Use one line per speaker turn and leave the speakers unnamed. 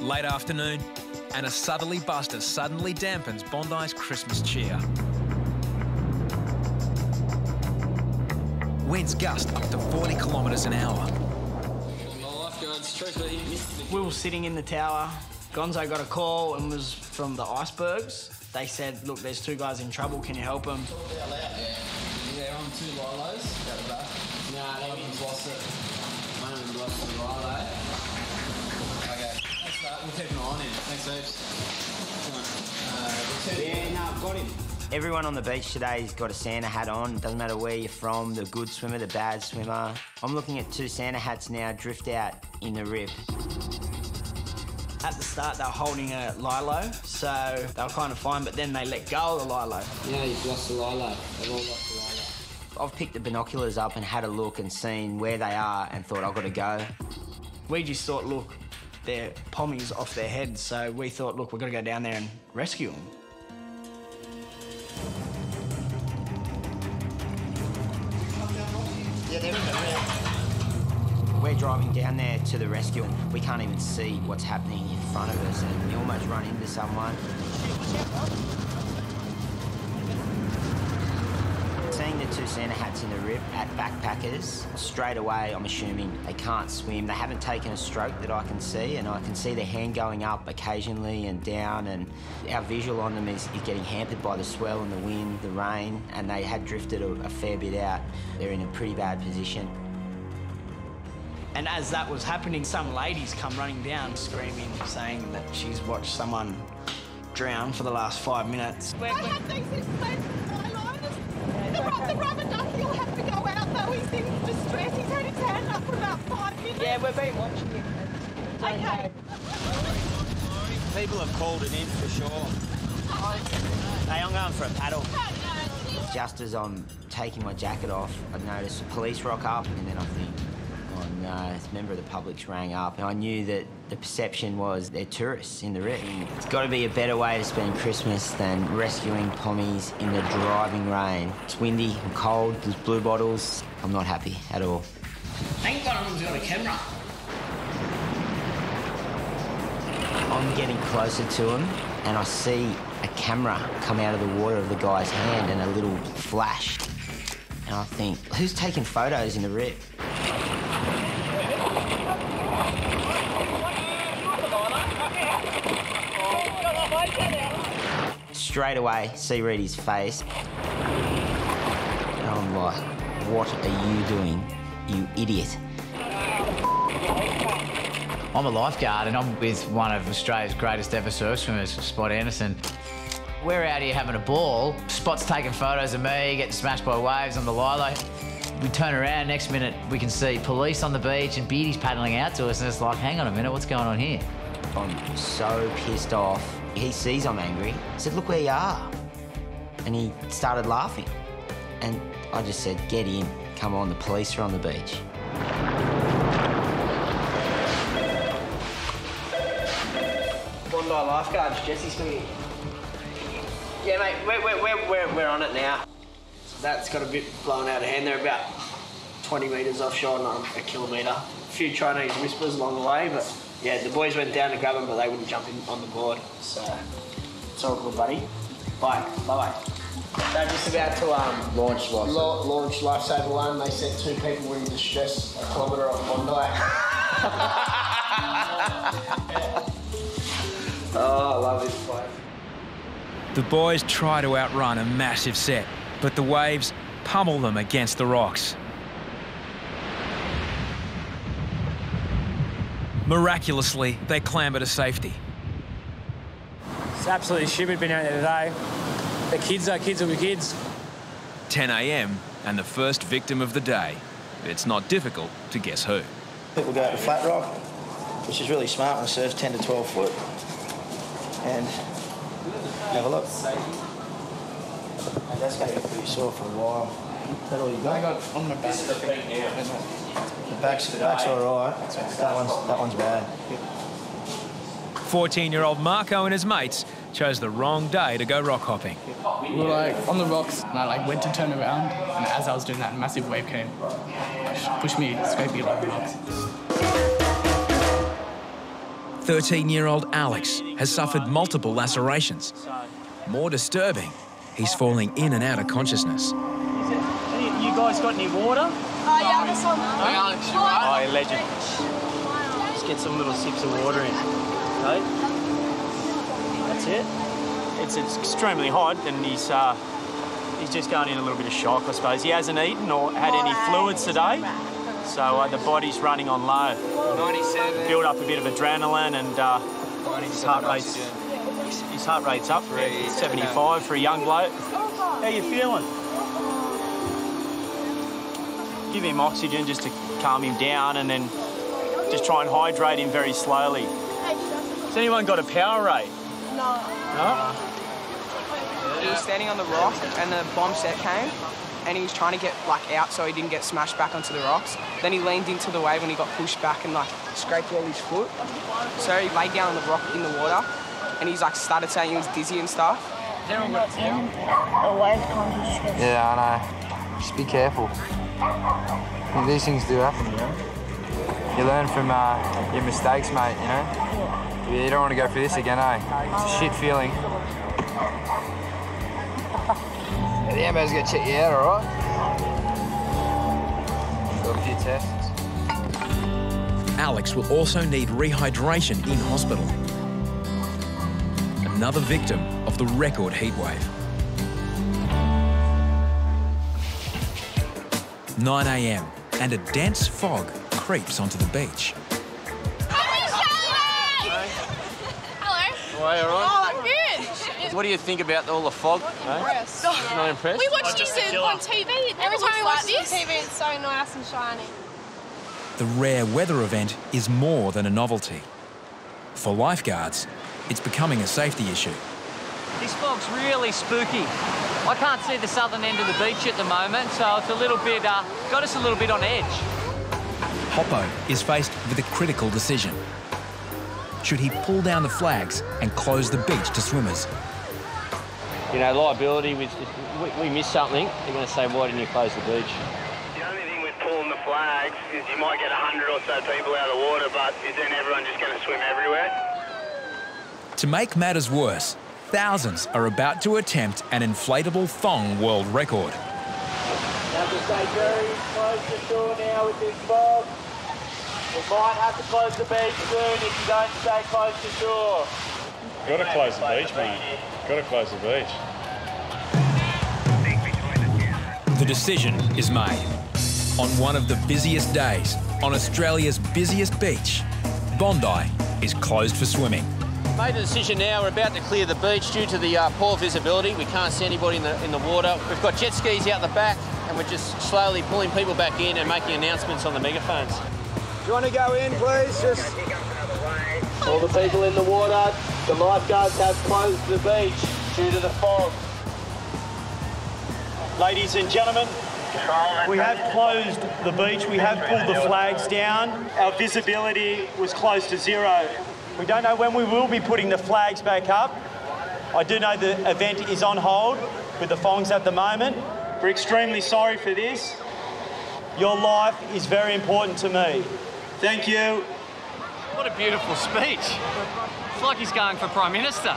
Late afternoon, and a southerly buster suddenly dampens Bondi's Christmas cheer. Winds gust up to 40 kilometres an hour.
We were sitting in the tower. Gonzo got a call and was from the icebergs. They said, look, there's two guys in trouble. Can you help them?
Yeah, on two lilos at the back. Nah, one lost it. We'll keep an eye on him. Thanks, heaps. Uh,
Yeah, no, I've got him. Everyone on the beach today's got a Santa hat on. Doesn't matter where you're from, the good swimmer, the bad swimmer. I'm looking at two Santa hats now drift out in the rip. At the start, they were holding a lilo, so they were kind of fine, but then they let go of the lilo.
yeah, you've lost the lilo. They've all lost the lilo.
I've picked the binoculars up and had a look and seen where they are and thought, I've got to go. We just thought, look, they're pommies off their heads, so we thought, look, we've got to go down there and rescue them. We're driving down there to the rescue and we can't even see what's happening in front of us and we almost run into someone. Seeing two Santa hats in the rip at backpackers, straight away I'm assuming they can't swim. They haven't taken a stroke that I can see, and I can see their hand going up occasionally and down, and our visual on them is, is getting hampered by the swell and the wind, the rain, and they had drifted a, a fair bit out. They're in a pretty bad position. And as that was happening, some ladies come running down screaming, saying that she's watched someone drown for the last five minutes.
I had these in place with my liners. The, ru- the rubber ducky will have to go out though. He's in distress. He's had his hand up for about five minutes.
Yeah, we've been watching him.
Okay.
People have called it in for sure. Hey, I'm going for a paddle. Just as I'm taking my jacket off, I notice the police rock up, and then I think, oh no, a member of the public's rang up. And I knew that the perception was they're tourists in the rip. It's got to be a better way to spend Christmas than rescuing pommies in the driving rain. It's windy and cold, there's blue bottles. I'm not happy at all.
Thank God I've got a camera.
I'm getting closer to him and I see a camera come out of the water of the guy's hand and a little flash. And I think, who's taking photos in the rip? Straight away, see Reidy's face. And I'm like, what are you doing, you idiot?
I'm a lifeguard and I'm with one of Australia's greatest ever surf swimmers, Spot Anderson. We're out here having a ball. Spot's taking photos of me, getting smashed by waves on the Lilo. We turn around, next minute we can see police on the beach and Beardy's paddling out to us and it's like, hang on a minute, what's going on here?
I'm so pissed off. He sees I'm angry. I said, look where you are. And he started laughing. And I just said, get in. Come on, the police are on the beach. Bondi lifeguards, Jesse speaking. Yeah, mate, we're, we're, we're, we're, we're on it now. That's got a bit blown out of hand. They're about 20 metres offshore, not a kilometre. A few Chinese whispers along the way, but yeah, the boys went down to grab them, but they wouldn't jump in on the board. So it's all good, buddy. Bye. Bye bye. They're just about to um, launch Lifesaver. La- launch Lifesaver One. They said two people were in distress a kilometre off Bondi. oh, I love this place.
The boys try to outrun a massive set, but the waves pummel them against the rocks. Miraculously, they clamber to safety.
It's absolutely stupid being out there today. The kids are kids will be kids.
10 a.m. and the first victim of the day. It's not difficult to guess who.
People go out to flat rock, which is really smart when surf 10 to 12 foot. And have a look. And that's going to get pretty sore for a while. Is that all you got? I got on the back. The back's, the back's all right. That one's, that one's bad.
14 year old Marco and his mates chose the wrong day to go rock hopping.
We were like on the rocks, and I like went to turn around, and as I was doing that, a massive wave came, pushed me, scraped me along the rocks.
13-year-old Alex has suffered multiple lacerations. More disturbing, he's falling in and out of consciousness.
You guys got any water?
Oh, yeah, this one.
Hey, Alex, you right?
Oh, legend. Just get some little sips of water in. Okay? That's it. It's, it's extremely hot and he's uh, he's just going in a little bit of shock, I suppose. He hasn't eaten or had any fluids today, so uh, the body's running on low.
97.
Build up a bit of adrenaline and uh, his heart rate's his heart rate's up. Yeah, 75 for a young bloke. How you feeling? Give him oxygen just to calm him down and then just try and hydrate him very slowly. Has anyone got a Powerade?
No.
No?
He was standing on the rock and the bomb set came and he was trying to get like out so he didn't get smashed back onto the rocks. Then he leaned into the wave and he got pushed back and like scraped all his foot. So he laid down on the rock in the water and he's like started saying he was dizzy and stuff.
Yeah, I know. Just be careful. These things do happen, you know. You learn from uh, your mistakes, mate. You know. You don't want to go through this again, eh? It's a shit feeling. yeah, the ambo's gonna check you out, all right? Got a few tests.
Alex will also need rehydration in hospital. Another victim of the record heatwave. 9 a.m. and a dense fog creeps onto the beach.
Way, all
Oh, I'm good.
What do you think about all the fog?
Impressed.
Not impressed?
We watched this on TV. Every time we watch this TV, it's so nice and shiny.
The rare weather event is more than a novelty. For lifeguards, it's becoming a safety issue.
This fog's really spooky. I can't see the southern end of the beach at the moment, so it's a little bit, uh, got us a little bit on edge.
Hoppo is faced with a critical decision. Should he pull down the flags and close the beach to swimmers?
You know, liability, with, we, we miss something, they're going to say, why didn't you close the beach?
The only thing with pulling the flags is you might get a hundred or so people out of the water, but is then everyone just going to swim everywhere?
To make matters worse, thousands are about to attempt an inflatable thong world record.
Have to stay very close to shore now with this fog. We might have to close the beach soon if you don't stay close to shore.
Got to close the beach, man. Got to close the beach.
The decision is made. On one of the busiest days, on Australia's busiest beach, Bondi is closed for swimming.
Made the decision now. We're about to clear the beach due to the uh, poor visibility. We can't see anybody in the in the water. We've got jet skis out the back, and we're just slowly pulling people back in and making announcements on the megaphones.
You want to go in, please? Just all the people in the water. The lifeguards have closed the beach due to the fog.
Ladies and gentlemen, we have closed the beach. We have pulled the flags down. Our visibility was close to zero. We don't know when we will be putting the flags back up. I do know the event is on hold with the thongs at the moment. We're extremely sorry for this. Your life is very important to me. Thank you.
What a beautiful speech. It's like he's going for Prime Minister.